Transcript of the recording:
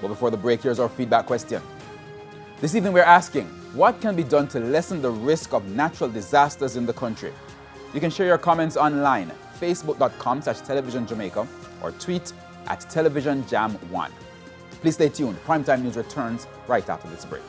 But before the break, here's our feedback question. This evening we're asking, what can be done to lessen the risk of natural disasters in the country? You can share your comments online, facebook.com slash television Jamaica or tweet at televisionjam1. Please stay tuned. Primetime News returns right after this break.